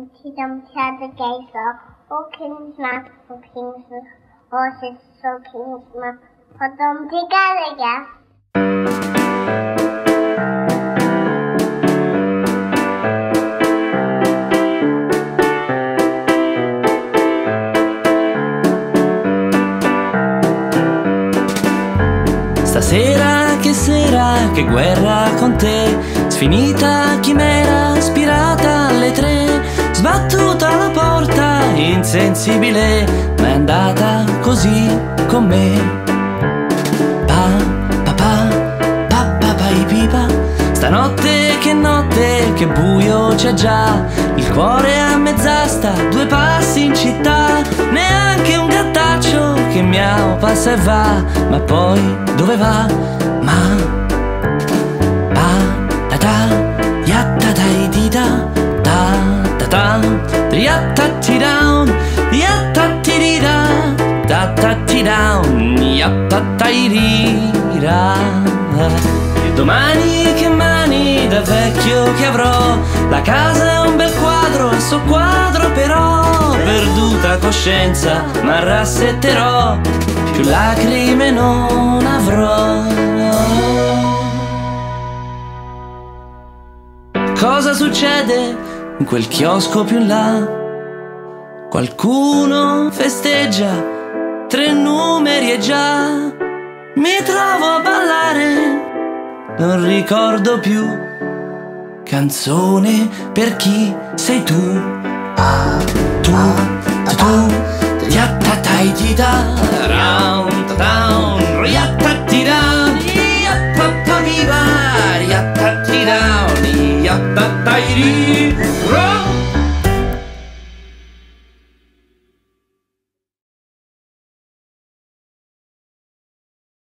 and he dumped out the gates of all kings map, all kings horses, all kings map, put them together, yeah. Stasera che sera, che guerra con te, sfinita chi me porta, insensibile Ma è andata così con me. Pa, pa, pa, pa, pa, pa, pipa Stanotte che notte, che buio c'è già. Il cuore a mezz'asta, due passi in città. Neanche un gattaccio che miau passa e va Ma poi dove va? Ma Pa, ta ta, yatta Ta, ta. Ta, yatta ti down Yatta ti down Yatta tai di ra E domani che mani da vecchio che avrò? La casa è un bel quadro, il suo quadro però. Perduta coscienza, ma rassetterò Più lacrime non avrò. Cosa succede in quel chiosco più in là? Qualcuno festeggia, tre numeri e già mi trovo a ballare, non ricordo più. Canzone per chi sei tu? Ah, tu, tu, tu, yattatai ti da, round, down, yattati down, yattata viva, yattati down, yattatai ri,